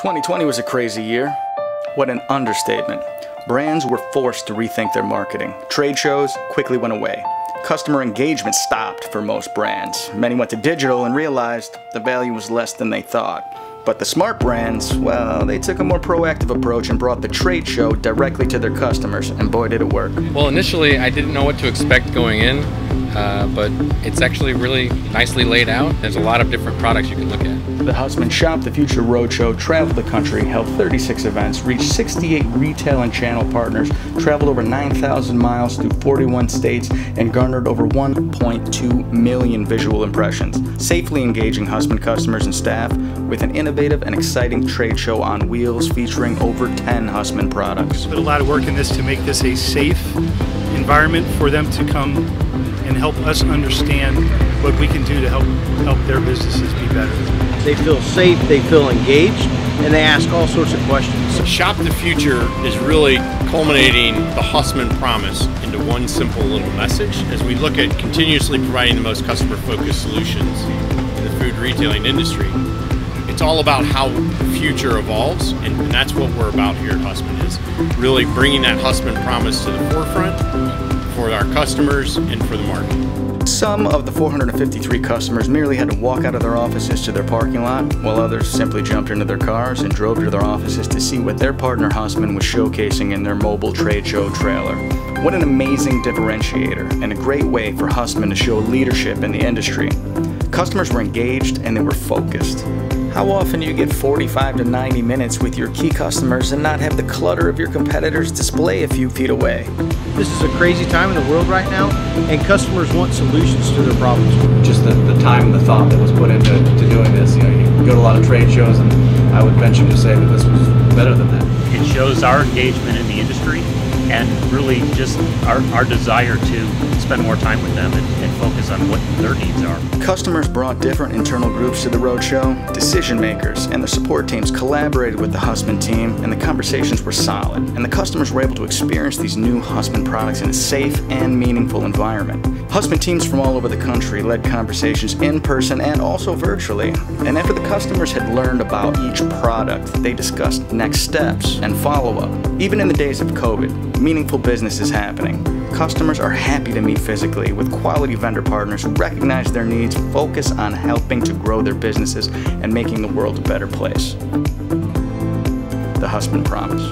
2020 was a crazy year. What an understatement. Brands were forced to rethink their marketing. Trade shows quickly went away. Customer engagement stopped for most brands. Many went to digital and realized the value was less than they thought. But the smart brands, well, they took a more proactive approach and brought the trade show directly to their customers, and boy, did it work. Well, initially, I didn't know what to expect going in, uh, but it's actually really nicely laid out. There's a lot of different products you can look at. The Hussmann Shop the Future Roadshow traveled the country, held 36 events, reached 68 retail and channel partners, traveled over 9,000 miles through 41 states, and garnered over 1.2 million visual impressions, safely engaging Hussmann customers and staff with an innovative and exciting trade show on wheels featuring over 10 Hussmann products. Put a lot of work in this to make this a safe environment for them to come and help us understand what we can do to help help their businesses be better. They feel safe, they feel engaged, and they ask all sorts of questions. Shop the Future is really culminating the Hussmann promise into one simple little message as we look at continuously providing the most customer focused solutions in the food retailing industry. It's all about how the future evolves, and, and that's what we're about here at Hussmann is really bringing that Hussmann promise to the forefront for our customers and for the market. Some of the 453 customers merely had to walk out of their offices to their parking lot, while others simply jumped into their cars and drove to their offices to see what their partner Hussmann was showcasing in their mobile trade show trailer. What an amazing differentiator and a great way for Hussmann to show leadership in the industry. Customers were engaged and they were focused. How often do you get 45 to 90 minutes with your key customers and not have the clutter of your competitors' display a few feet away? This is a crazy time in the world right now, and customers want solutions to their problems. Just the, the time and the thought that was put into to doing this. You know, you go to a lot of trade shows, and I would venture to say that this was better than that. It shows our engagement in the industry and really just our, our desire to spend more time with them and, and, focus on what their needs are. Customers brought different internal groups to the roadshow. Decision makers and the support teams collaborated with the Hussmann team, and the conversations were solid. And the customers were able to experience these new Hussmann products in a safe and meaningful environment. Hussmann teams from all over the country led conversations in person and also virtually. And after the customers had learned about each product, they discussed next steps and follow up. Even in the days of COVID, meaningful business is happening. Customers are happy to meet physically with quality vendor partners who recognize their needs, focus on helping to grow their businesses, and making the world a better place. The Hussmann Promise.